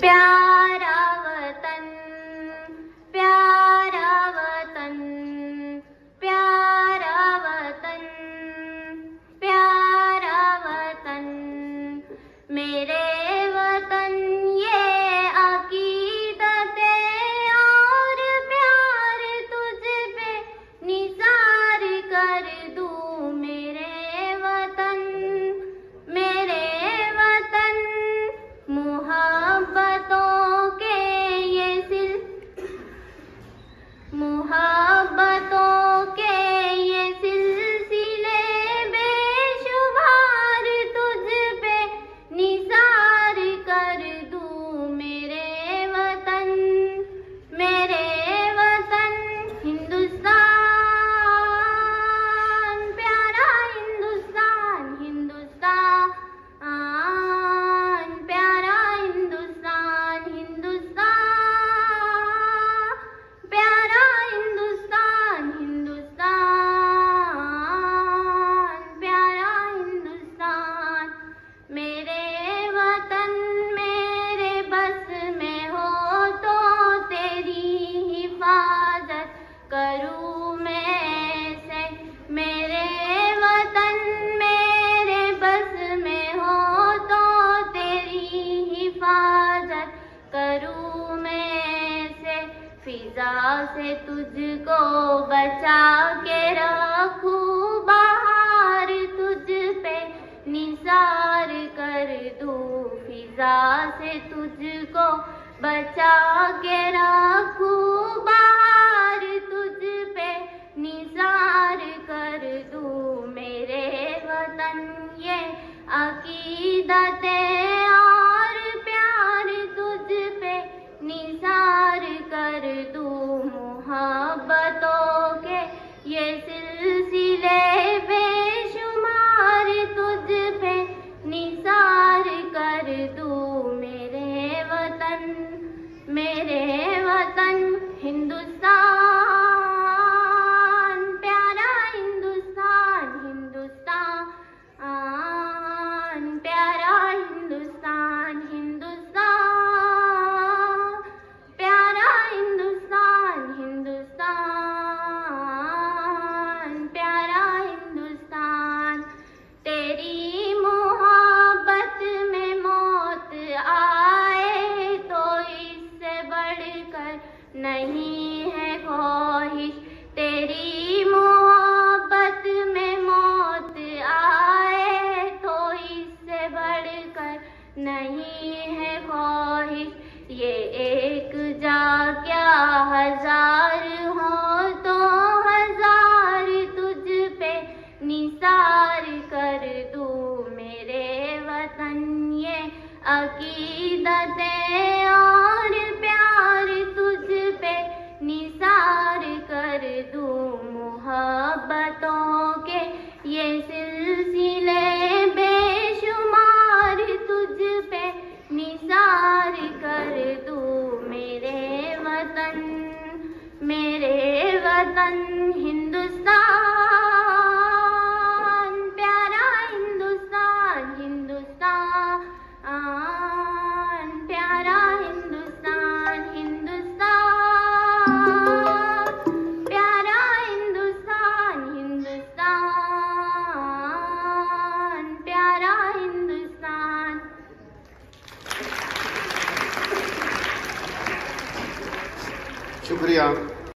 प्यारा मोहब्बतों फिजा से तुझको बचा के रखूँ, बाहर तुझ पे निसार कर दूँ। फिजा से तुझको बचा के रखूँ, बाहर तुझ पे निसार कर दूँ। मेरे वतन ये अकीदतें बेशुमार पे निसार मेरे वतन नहीं है ख्वाहिश। ये एक जा क्या हज़ार हो तो हज़ार तुझ पे निसार कर दूँ मेरे वतन। ये अकीदतें और प्यार तुझ पे निसार कर दूँ मोहब्बतों के। ये वतन हिंदुस्तान प्यारा हिंदुस्तान हिंदुस्तान प्यारा हिंदुस्तान हिंदुस्तान प्यारा हिंदुस्तान हिंदुस्तान प्यारा हिंदुस्तान। शुक्रिया।